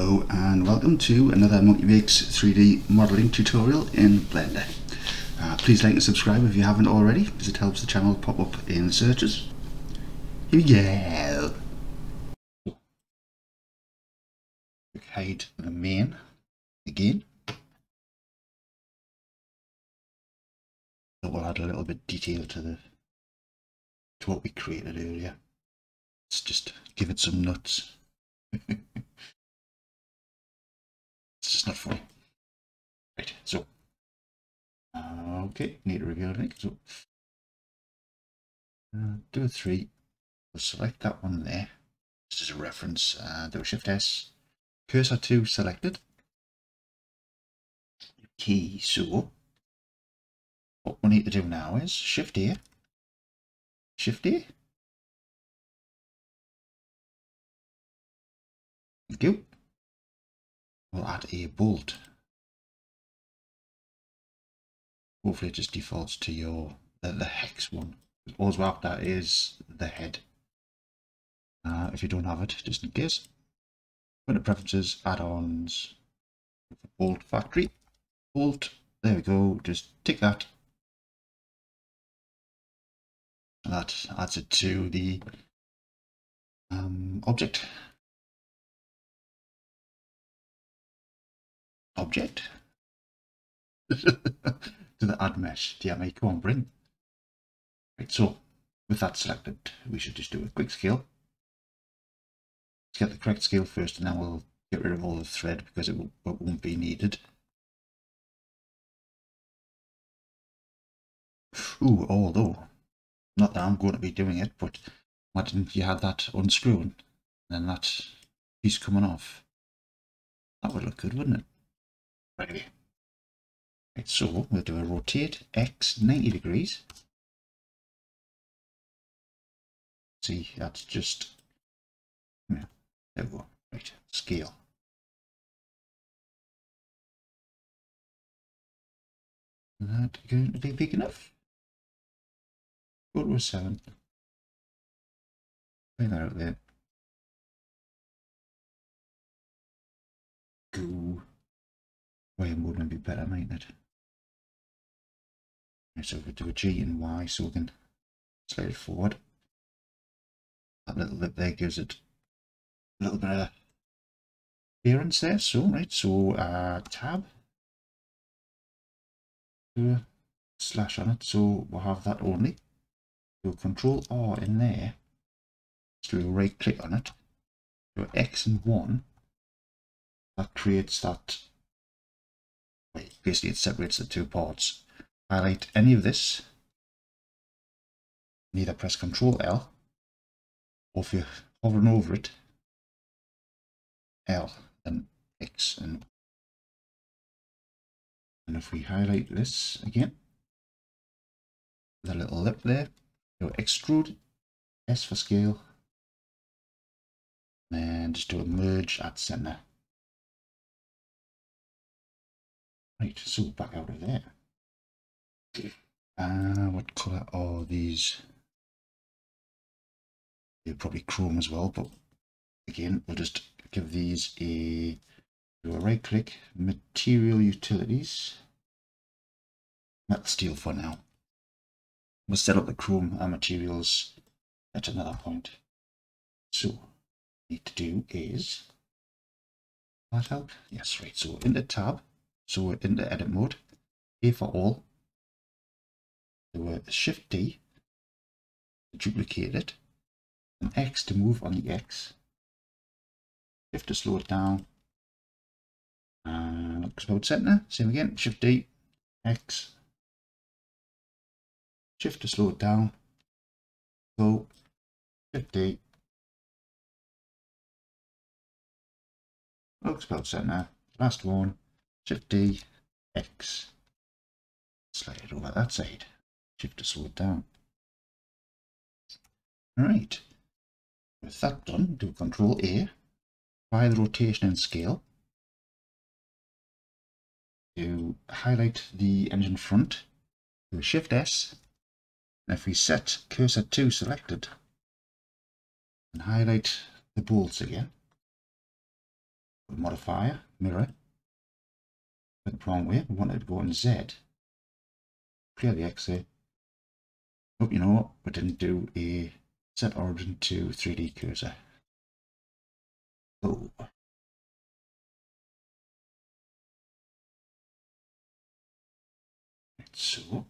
Hello and welcome to another Monkey Makes 3D modeling tutorial in Blender. Uh, please like and subscribe if you haven't already because it helps the channel pop up in searches. Here we go. Hide the main again. That will add a little bit detail to the to what we created earlier. Let's just give it some nuts. Just not funny. Right, so. Okay, need to reveal link. So, uh, do a three. We'll select that one there. This is a reference. Uh, do a Shift S. Cursor to selected. Key. So, what we need to do now is Shift A. Shift A. Thank you we'll add a bolt. Hopefully it just defaults to your the, hex one. All we after is the head. Uh, if you don't have it, just in case. Go to preferences, add-ons, bolt factory, bolt. There we go. Just tick that. And that adds it to the um, object. Object to the add mesh DMA come on, bring. Right, so with that selected, we should just do a quick scale. Let's get the correct scale first and then we'll get rid of all the thread because it, will, it won't be needed. Ooh, although, not that I'm going to be doing it, but imagine you had that unscrewing and then that piece coming off. That would look good, wouldn't it? Right, so we'll do a rotate X 90 degrees. See, that's just, yeah, there we go, right, scale. That going to be big enough? Go to a 7. Bring that out there. More than be better, mightn't it? Right, so we do a G and Y so we can slide it forward. That little lip there gives it a little bit of appearance there. So, right, so uh, tab, do a slash on it, so we'll have that only. Do control R in there, so we'll right click on it, do X and 1, that creates that basically it separates the two parts. Highlight any of this, either press Ctrl L, or if you're hovering over it, L and X. And, and if we highlight this again, the little lip there, go extrude, S for scale, and just do a merge at center. Right, so back out of there. Uh, what colour are these? They're probably chrome as well, but again, we'll just give these a, do a right click, material utilities, metal steel for now. We'll set up the chrome and materials at another point. So, need to do is, that help? Yes, right, so in the tab, so we're in the edit mode. A for all. So we're Shift D to duplicate it. And X to move on the X. Shift to slow it down. And explode center. Same again. Shift D. X. Shift to slow it down. Go. Shift D. Looks Explode center. Last one. Shift D, X. Slide it over that side. Shift to slow it down. Alright. With that done, do Control A, apply the rotation and scale. To highlight the engine front, do Shift S, and if we set cursor to selected, and highlight the bolts again, modifier, mirror. But the way, we wanted to go on Z. Clear the X there. You know what? We didn't do a set origin to 3D cursor. Oh. So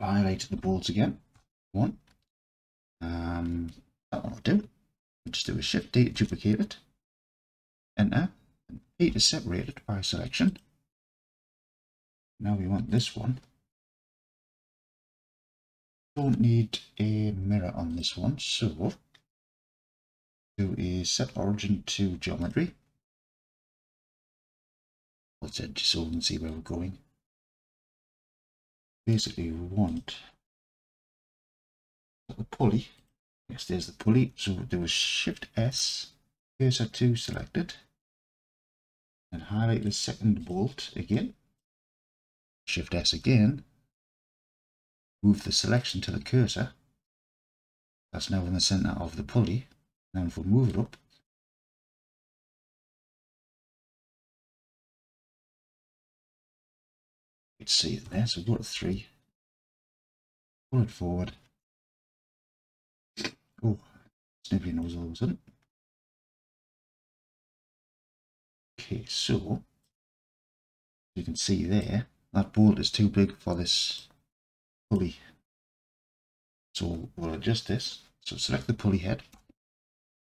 highlight the bolts again. One. Um, that one will do. We'll just do a shift D to duplicate it. Enter. And E to separate it by selection. Now we want this one. Don't need a mirror on this one, so do a set origin to geometry. Let's edge so we can see where we're going basically we want the pulley. Yes, there's the pulley. So do a Shift S, cursor to selected, and highlight the second bolt again. Shift S again. Move the selection to the cursor. That's now in the center of the pulley. Now if we move it up, can see it there. So go to three. Pull it forward. Oh, snippy nose all of a sudden. Okay, so you can see there, that bolt is too big for this pulley. So we'll adjust this. So select the pulley head,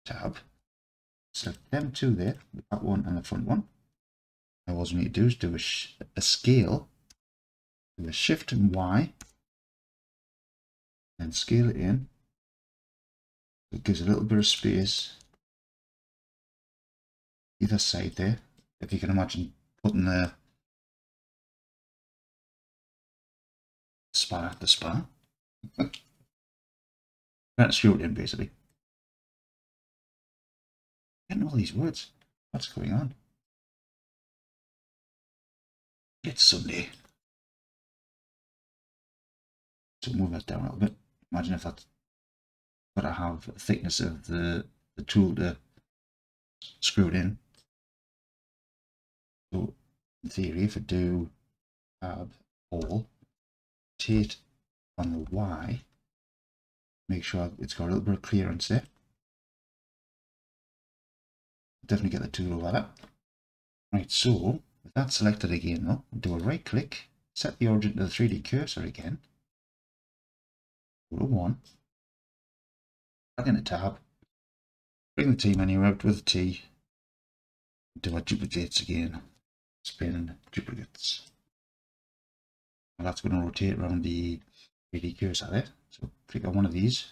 tab, select them two there, the back one and the front one. Now all we need to do is do a, a scale do a shift and Y and scale it in. It gives a little bit of space either side there. If you can imagine putting the spar the spar. That's in basically. Getting all these words. What's going on? It's Sunday. So move that down a little bit. Imagine if that's got to have thickness of the, the tool to screw it in. So in theory, if I do tab all, rotate on the Y, make sure it's got a little bit of clearance there. Definitely get the tool over that. Right, so with that selected again though, do a right click, set the origin to the 3D cursor again, go to 1, back in the tab, bring the T menu out with T, do our duplicates again, spin duplicates. And that's going to rotate around the 3D cursor there. So click on one of these,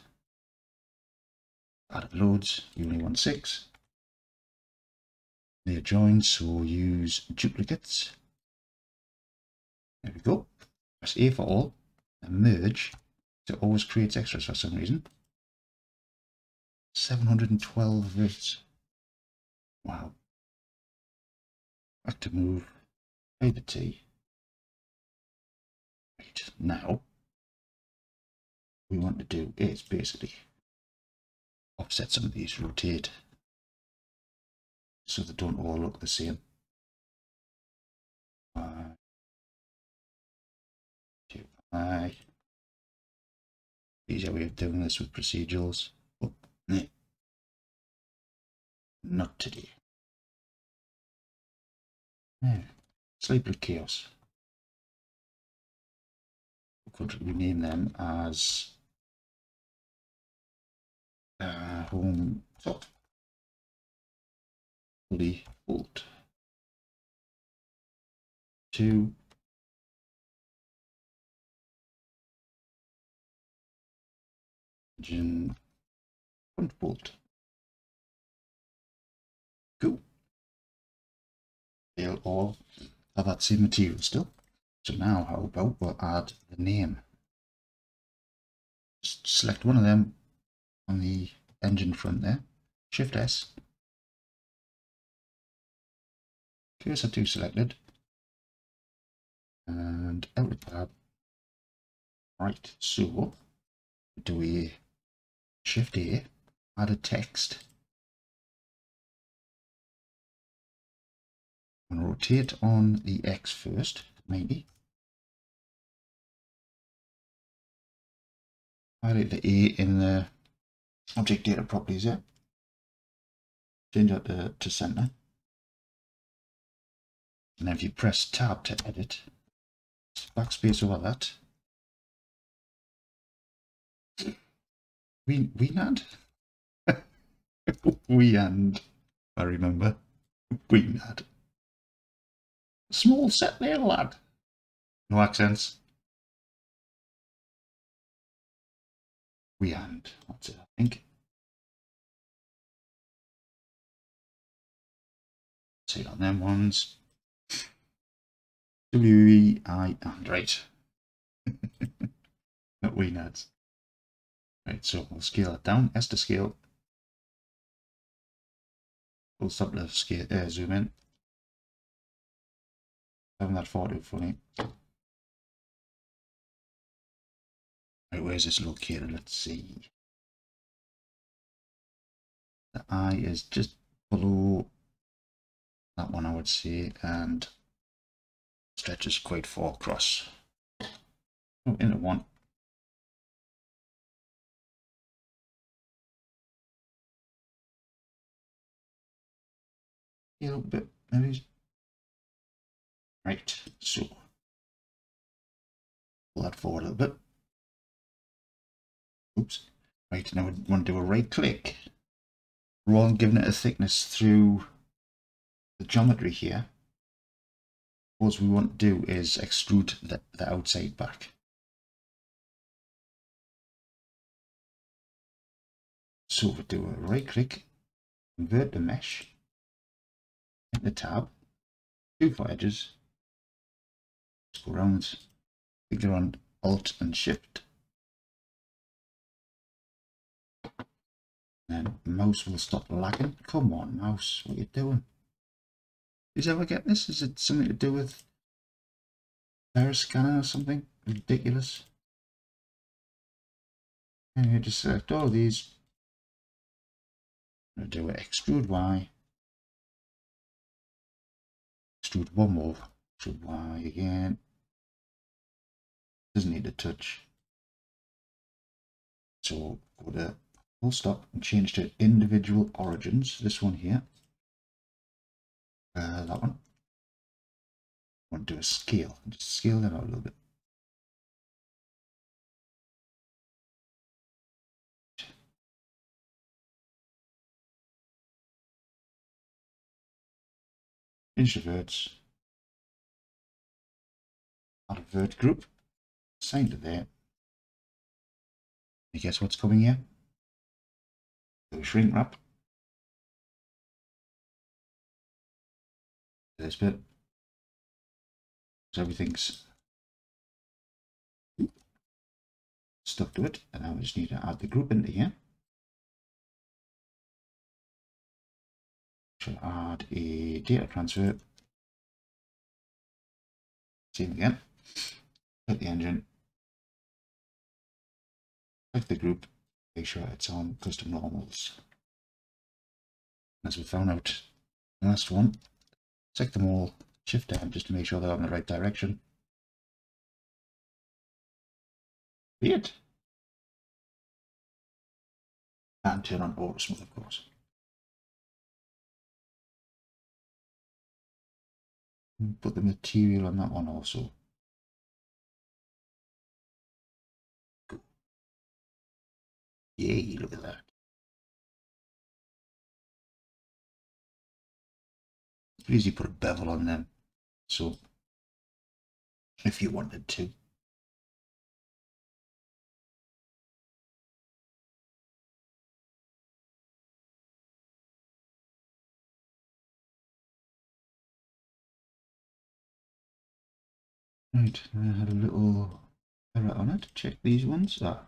add loads, you only want 6. They're joined, so use duplicates. There we go. Press A for all and merge it always creates extras for some reason. 712 bits. Wow. Back to move. Paper T. Right, now we want to do is basically offset some of these, rotate so they don't all look the same. Uh, easier way of doing this with procedurals. Not today. Yeah. Sleeper Chaos. We could rename them as uh, Home Top. Fully Bolt. Two engine front bolt. Cool. They'll all have that same material still. So now how about we'll add the name. Just select one of them on the engine front there. Shift S. Cursor to selected. And outlet tab. Right, so do we shift A, add a text, and rotate on the X first, 90. Highlight the A in the object data properties here. Change that to, to center. And if you press tab to edit, backspace over that. We we not we and I remember we not small set there lad. No accents. We and that's it I think. See on them ones. W-E-I and right. Not we nuts. Right, so we'll scale it down. S to scale. We'll stop the scale, uh, zoom in. Having that photo funny. Right, where's this located? Let's see. The eye is just below that one, I would say, and stretches quite far across. Oh, in one. A little bit, maybe. Right, so pull that forward a little bit. Oops. Right, now we want to do a right click. Rather than giving it a thickness through the geometry here, what we want to do is extrude the, the outside back. So we do a right click, invert the mesh, the tab, two for edges, go around, click on Alt and Shift, and mouse will stop lagging. Come on, mouse, what are you doing? Did you ever get this? Is it something to do with scanner or something? Ridiculous. And you just select all these. To do it extrude Y. Extrude one more. Extrude Y again. Doesn't need a touch. So go to full stop and change to individual origins. This one here uh, that one. Want to do a scale, just scale that out a little bit. Introverts, vert group, assign to there. You guess what's coming here? The shrink wrap. this bit. So everything's stuck to it. And now we just need to add the group into here. Add a data transfer. Same again. Hit the engine. Click the group. Make sure it's on custom normals. As we found out last one, Select them all, shift down just to make sure they're in the right direction. Weird. And turn on auto smooth, of course. Put the material on that one also. Yay, look at that. easy put a bevel on them. So if you wanted to. Right, I had a little error on it. Check these ones. Ah,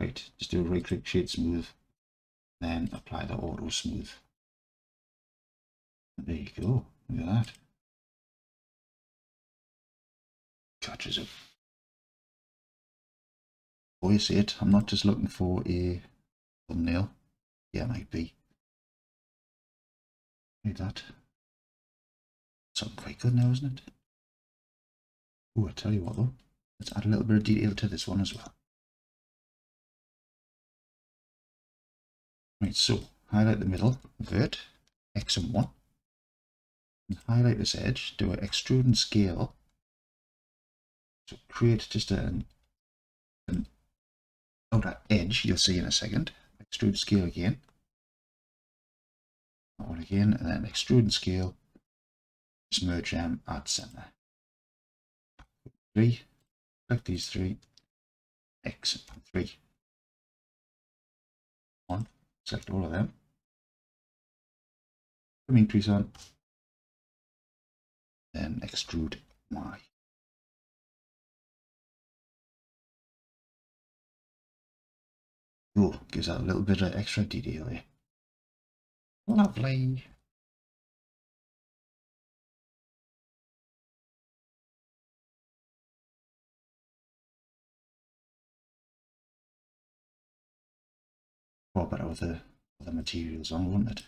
right, just do a right click shade smooth, then apply the auto smooth. There you go. Look at that. Touches it. voice it. I'm not just looking for a thumbnail. Yeah, it might be. That. Something quite good now, isn't it? Oh, I tell you what though. Let's add a little bit of detail to this one as well. Right, so highlight the middle, vert, X and 1. And highlight this edge, do an extrude and scale. So create just an, an outer edge, you'll see in a second. Extrude scale again. That one again, and then extrude and scale. Just merge them at center. Three, select these three, X three. One, select all of them. Put increase on, then extrude Y. Oh, gives that a little bit of extra detail there. Lovely. Well, better with the, the materials on, wouldn't it?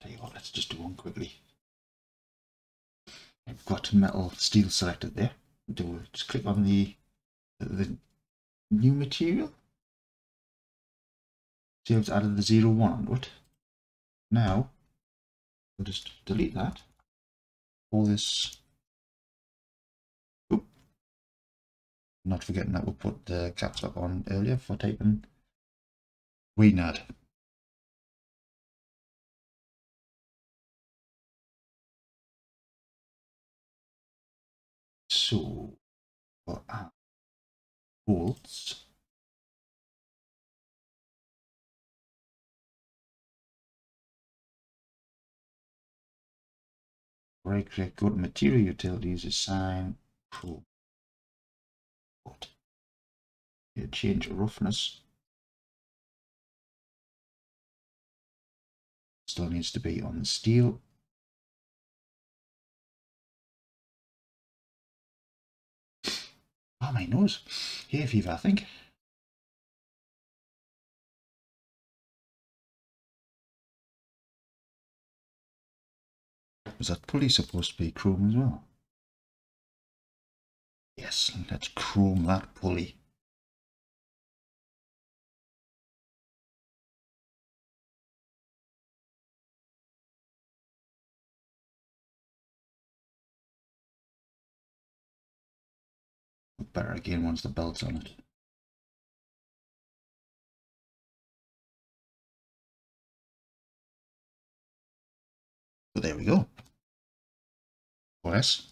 Tell you what, let's just do one quickly. I've got metal steel selected there. Do just click on the the new material. See it's added the zero one onto it. Now we'll just delete that. All this. Not forgetting that we'll put the caps lock on earlier for typing Weiand. So, for our bolts, right click, go material utilities, assign pro. Yeah, change roughness. Still needs to be on the steel Oh, my nose. Hay fever, I think. Was that pulley supposed to be chrome as well? Yes, let's chrome that pulley. better again once the belt's on it. So there we go. OS.